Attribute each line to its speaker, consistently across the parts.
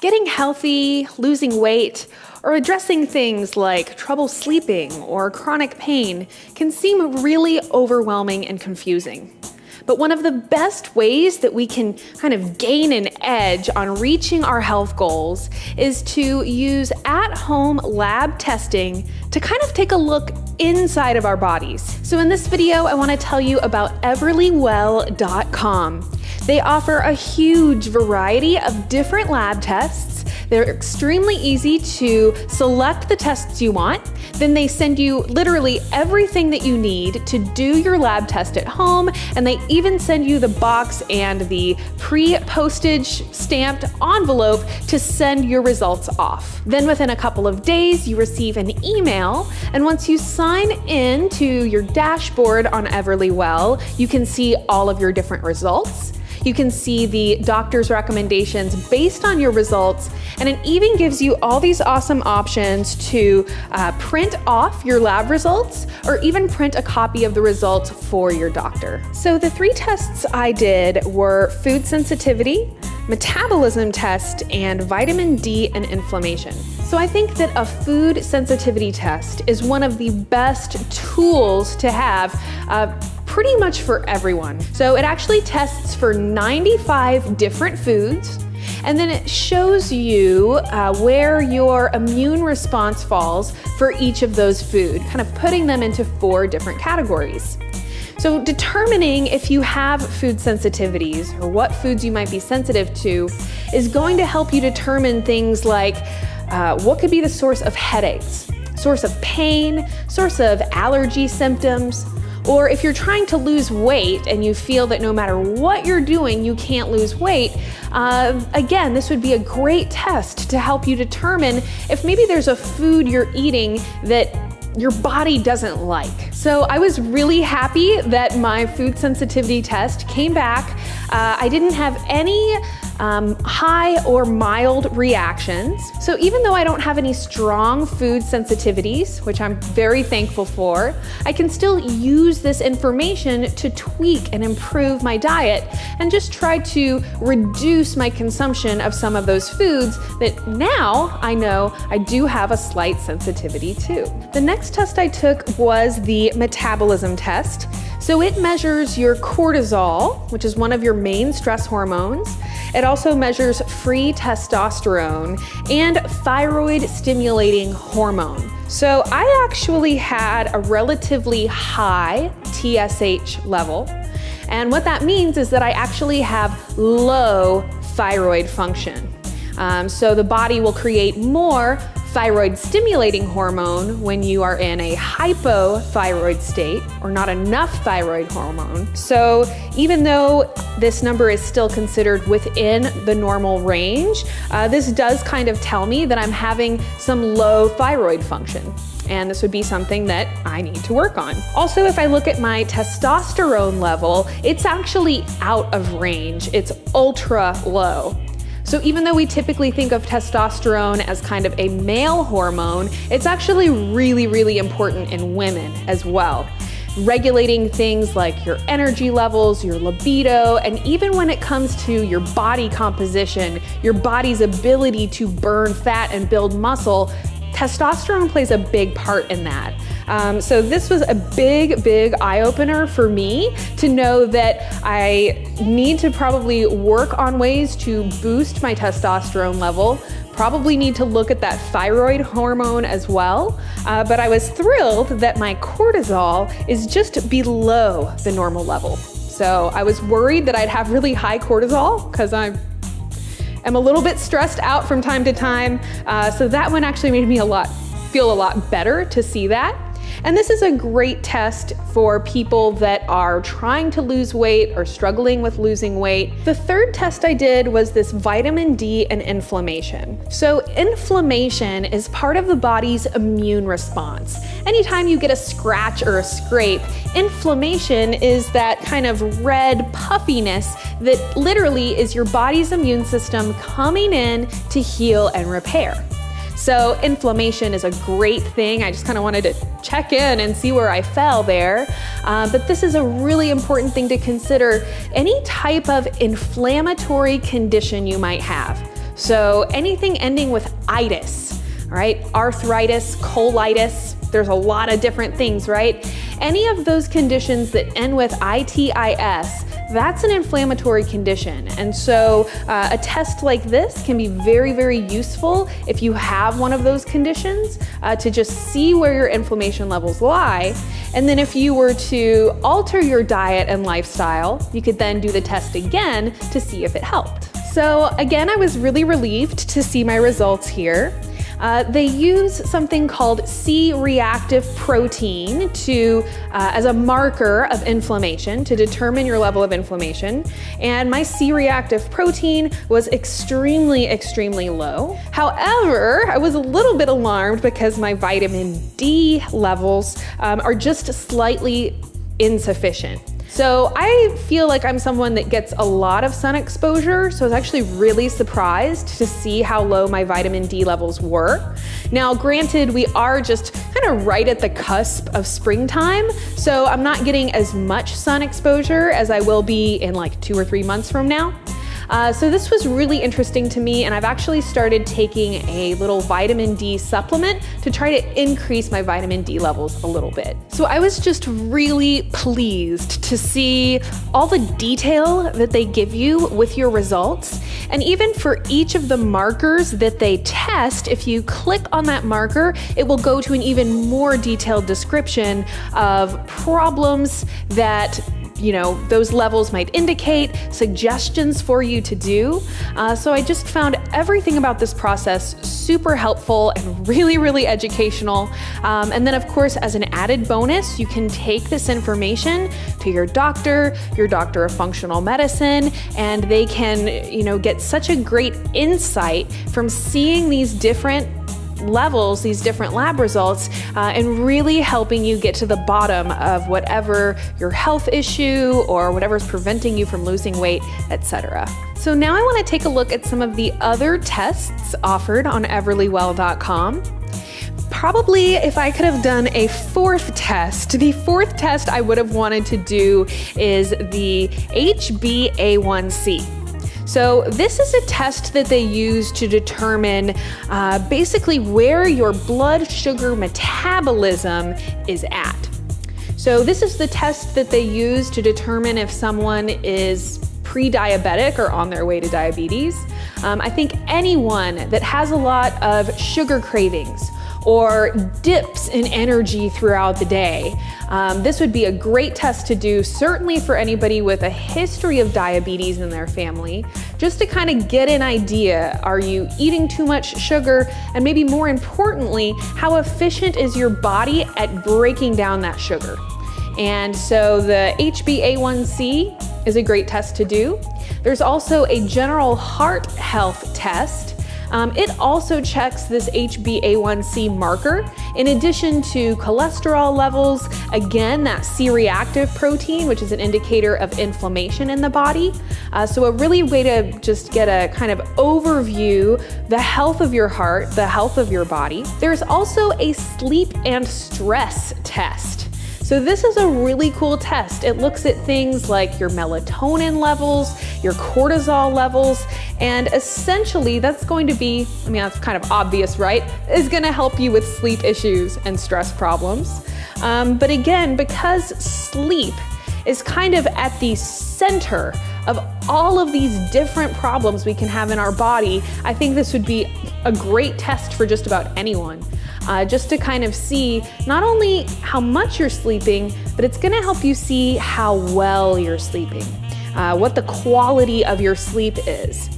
Speaker 1: Getting healthy, losing weight, or addressing things like trouble sleeping or chronic pain can seem really overwhelming and confusing. But one of the best ways that we can kind of gain an edge on reaching our health goals is to use at home lab testing to kind of take a look inside of our bodies. So, in this video, I want to tell you about EverlyWell.com. They offer a huge variety of different lab tests. They're extremely easy to select the tests you want. Then they send you literally everything that you need to do your lab test at home. And they even send you the box and the pre postage stamped envelope to send your results off. Then within a couple of days, you receive an email. And once you sign in to your dashboard on Everlywell, you can see all of your different results. You can see the doctor's recommendations based on your results, and it even gives you all these awesome options to uh, print off your lab results or even print a copy of the results for your doctor. So, the three tests I did were food sensitivity, metabolism test, and vitamin D and inflammation. So I think that a food sensitivity test is one of the best tools to have uh, pretty much for everyone. So it actually tests for 95 different foods. And then it shows you uh, where your immune response falls for each of those food, kind of putting them into four different categories. So, determining if you have food sensitivities or what foods you might be sensitive to is going to help you determine things like uh, what could be the source of headaches, source of pain, source of allergy symptoms, or if you're trying to lose weight and you feel that no matter what you're doing, you can't lose weight, uh, again, this would be a great test to help you determine if maybe there's a food you're eating that your body doesn't like. So I was really happy that my food sensitivity test came back. Uh, I didn't have any um, high or mild reactions. So even though I don't have any strong food sensitivities, which I'm very thankful for, I can still use this information to tweak and improve my diet and just try to reduce my consumption of some of those foods that now I know I do have a slight sensitivity to. The next test I took was the metabolism test. So it measures your cortisol, which is one of your main stress hormones. It also measures free testosterone and thyroid stimulating hormone. So I actually had a relatively high TSH level. And what that means is that I actually have low thyroid function. Um, so the body will create more thyroid stimulating hormone when you are in a hypothyroid state or not enough thyroid hormone. So, even though this number is still considered within the normal range, uh, this does kind of tell me that I'm having some low thyroid function. And this would be something that I need to work on. Also, if I look at my testosterone level, it's actually out of range. It's ultra low. So even though we typically think of testosterone as kind of a male hormone, it's actually really, really important in women as well regulating things like your energy levels, your libido, and even when it comes to your body composition, your body's ability to burn fat and build muscle, testosterone plays a big part in that. Um, so this was a big, big eye opener for me to know that I need to probably work on ways to boost my testosterone level. Probably need to look at that thyroid hormone as well. Uh, but I was thrilled that my cortisol is just below the normal level. So I was worried that I'd have really high cortisol because I'm am a little bit stressed out from time to time. Uh, so that one actually made me a lot feel a lot better to see that. And this is a great test for people that are trying to lose weight or struggling with losing weight. The third test I did was this vitamin D and inflammation. So, inflammation is part of the body's immune response. Anytime you get a scratch or a scrape, inflammation is that kind of red puffiness that literally is your body's immune system coming in to heal and repair. So, inflammation is a great thing. I just kind of wanted to check in and see where I fell there. Uh, but this is a really important thing to consider any type of inflammatory condition you might have. So anything ending with itis, right, arthritis, colitis, there's a lot of different things, right? Any of those conditions that end with ITIS, that's an inflammatory condition. And so uh, a test like this can be very, very useful if you have one of those conditions uh, to just see where your inflammation levels lie. And then if you were to alter your diet and lifestyle, you could then do the test again to see if it helped. So again, I was really relieved to see my results here. Uh, they use something called C-reactive protein to uh, as a marker of inflammation to determine your level of inflammation. And my C-reactive protein was extremely, extremely low. However, I was a little bit alarmed because my vitamin D levels um, are just slightly insufficient. So I feel like I'm someone that gets a lot of sun exposure, so I was actually really surprised to see how low my vitamin D levels were. Now, granted, we are just kind of right at the cusp of springtime, so I'm not getting as much sun exposure as I will be in like two or three months from now. Uh, so this was really interesting to me and I've actually started taking a little vitamin D supplement to try to increase my vitamin D levels a little bit. So I was just really pleased to see all the detail that they give you with your results. And even for each of the markers that they test, if you click on that marker, it will go to an even more detailed description of problems that you know, those levels might indicate, suggestions for you to do. Uh, so I just found everything about this process super helpful and really, really educational. Um, and then, of course, as an added bonus, you can take this information to your doctor, your doctor of functional medicine, and they can, you know, get such a great insight from seeing these different levels, these different lab results, uh, and really helping you get to the bottom of whatever your health issue or whatever's preventing you from losing weight, etc. So now I want to take a look at some of the other tests offered on everlywell.com probably if I could have done a fourth test, the fourth test I would have wanted to do is the HbA1c. So, this is a test that they use to determine uh, basically where your blood sugar metabolism is at. So, this is the test that they use to determine if someone is pre diabetic or on their way to diabetes. Um, I think anyone that has a lot of sugar cravings or dips in energy throughout the day. Um, this would be a great test to do, certainly for anybody with a history of diabetes in their family, just to kind of get an idea are you eating too much sugar? And maybe more importantly, how efficient is your body at breaking down that sugar? And so the HbA1c is a great test to do. There's also a general heart health test um, it also checks this HbA1c marker in addition to cholesterol levels, again, that C reactive protein, which is an indicator of inflammation in the body. Uh, so, a really way to just get a kind of overview the health of your heart, the health of your body. There's also a sleep and stress test. So this is a really cool test. It looks at things like your melatonin levels, your cortisol levels, and essentially that's going to be, I mean, that's kind of obvious, right? Is gonna help you with sleep issues and stress problems. Um, but again, because sleep is kind of at the center of all of these different problems we can have in our body, I think this would be a great test for just about anyone uh, just to kind of see not only how much you're sleeping, but it's gonna help you see how well you're sleeping, uh, what the quality of your sleep is.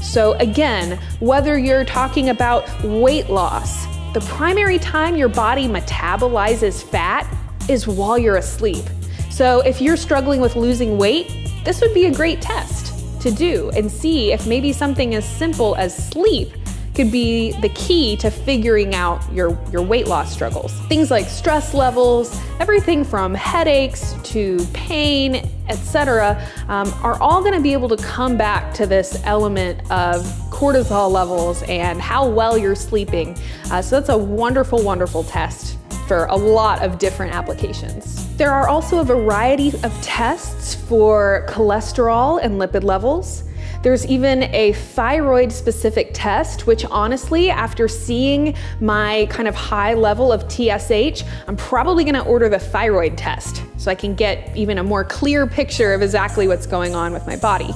Speaker 1: So, again, whether you're talking about weight loss, the primary time your body metabolizes fat is while you're asleep. So, if you're struggling with losing weight, this would be a great test to do and see if maybe something as simple as sleep could be the key to figuring out your, your weight loss struggles. Things like stress levels, everything from headaches to pain, etc., um, are all going to be able to come back to this element of cortisol levels and how well you're sleeping. Uh, so that's a wonderful, wonderful test for a lot of different applications. There are also a variety of tests for cholesterol and lipid levels. There's even a thyroid specific test, which honestly, after seeing my kind of high level of TSH, I'm probably gonna order the thyroid test so I can get even a more clear picture of exactly what's going on with my body.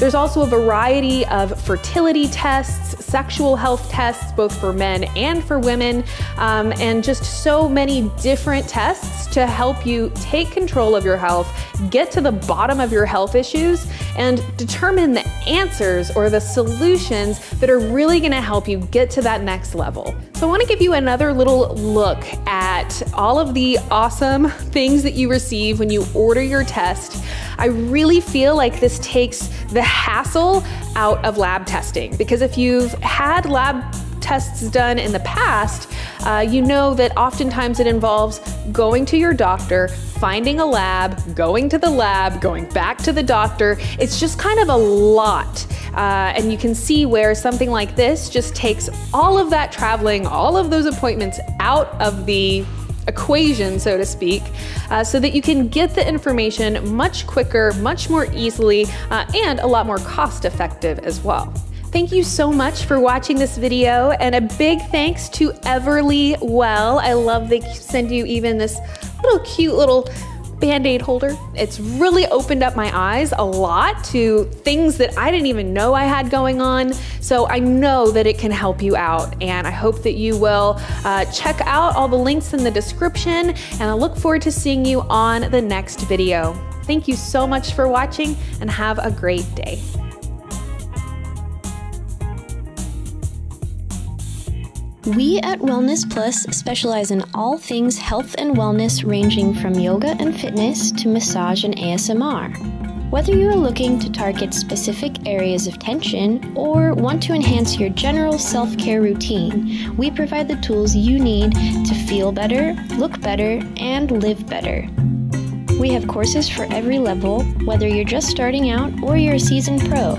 Speaker 1: There's also a variety of fertility tests, sexual health tests, both for men and for women, um, and just so many different tests to help you take control of your health, get to the bottom of your health issues, and determine the answers or the solutions that are really gonna help you get to that next level. So, I wanna give you another little look at all of the awesome things that you receive when you order your test. I really feel like this takes the hassle out of lab testing because if you've had lab tests done in the past, uh, you know that oftentimes it involves going to your doctor, finding a lab, going to the lab, going back to the doctor. It's just kind of a lot. Uh, and you can see where something like this just takes all of that traveling, all of those appointments out of the equation, so to speak, uh, so that you can get the information much quicker, much more easily, uh, and a lot more cost effective as well. Thank you so much for watching this video and a big thanks to Everly Well. I love they send you even this little cute little band-aid holder. It's really opened up my eyes a lot to things that I didn't even know I had going on. So I know that it can help you out and I hope that you will uh, check out all the links in the description and I look forward to seeing you on the next video. Thank you so much for watching and have a great day.
Speaker 2: We at Wellness Plus specialize in all things health and wellness, ranging from yoga and fitness to massage and ASMR. Whether you are looking to target specific areas of tension or want to enhance your general self care routine, we provide the tools you need to feel better, look better, and live better. We have courses for every level, whether you're just starting out or you're a seasoned pro.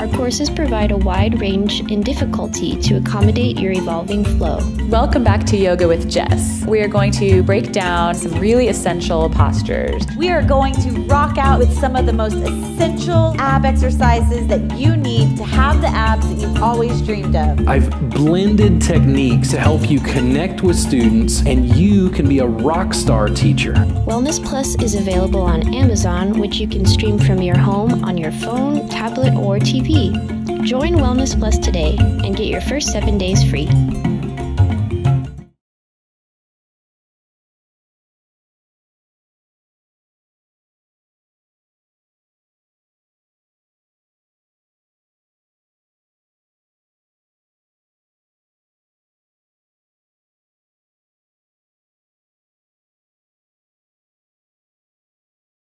Speaker 2: Our courses provide a wide range in difficulty to accommodate your evolving flow.
Speaker 3: Welcome back to Yoga with Jess. We are going to break down some really essential postures.
Speaker 4: We are going to rock out with some of the most essential ab exercises that you need to have the abs that you've always dreamed of.
Speaker 5: I've blended techniques to help you connect with students and you can be a rock star teacher.
Speaker 2: Wellness Plus is available on Amazon, which you can stream from your home on your phone, tablet, or TV. Join Wellness Plus today and get your first seven days free.